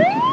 Woo!